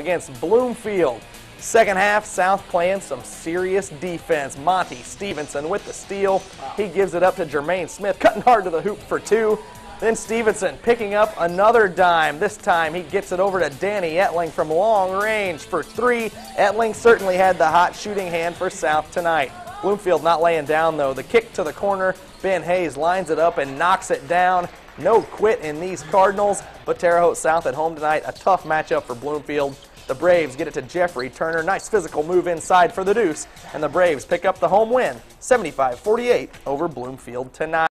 against Bloomfield. Second half, South playing some serious defense. Monty Stevenson with the steal. He gives it up to Jermaine Smith, cutting hard to the hoop for two. Then Stevenson picking up another dime. This time he gets it over to Danny Etling from long range for three. Etling certainly had the hot shooting hand for South tonight. Bloomfield not laying down though. The kick to the corner. Ben Hayes lines it up and knocks it down. No quit in these Cardinals, but Terre Haute South at home tonight. A tough matchup for Bloomfield. The Braves get it to Jeffrey Turner. Nice physical move inside for the deuce, and the Braves pick up the home win, 75-48 over Bloomfield tonight.